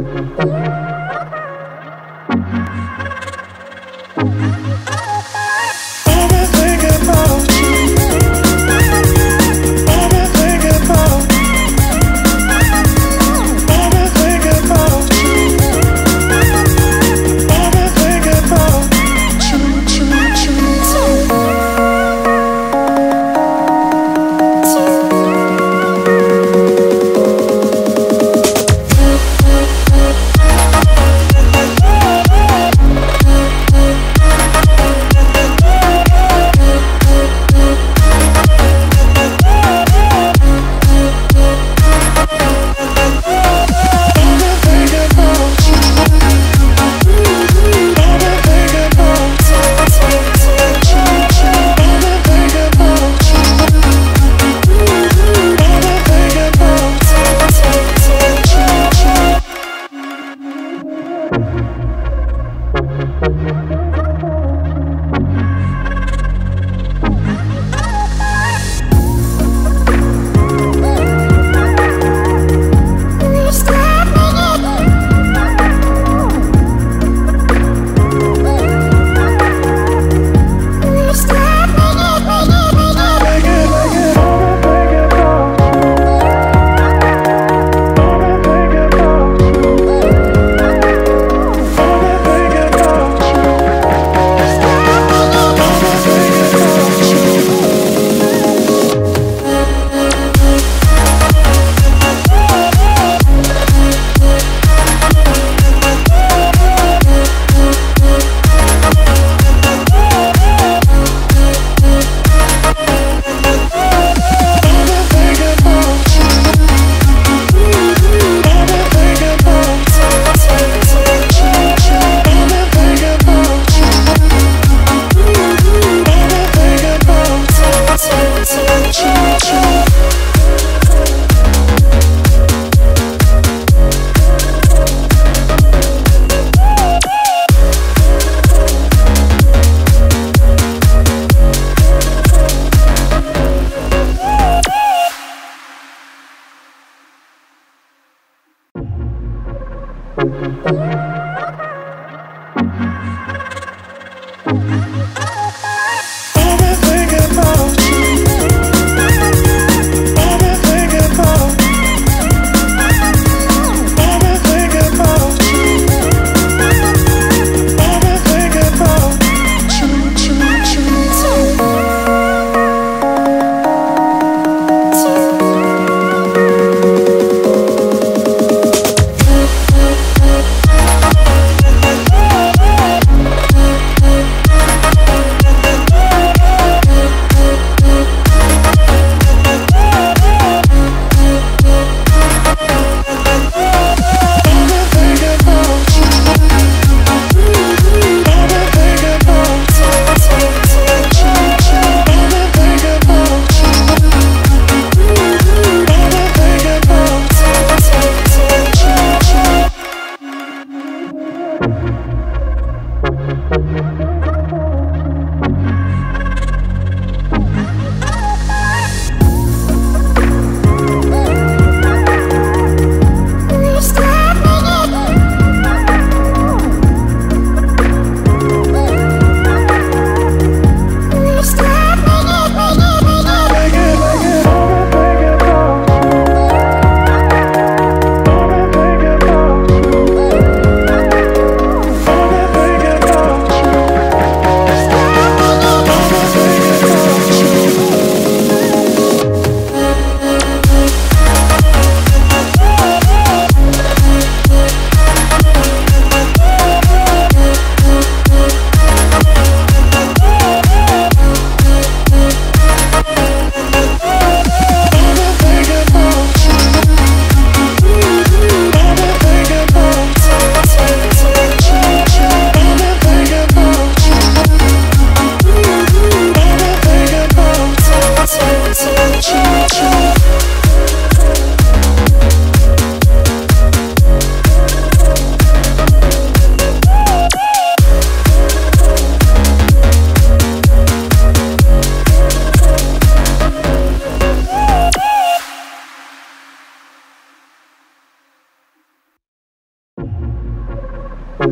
Música Ha ha ha!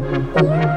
Música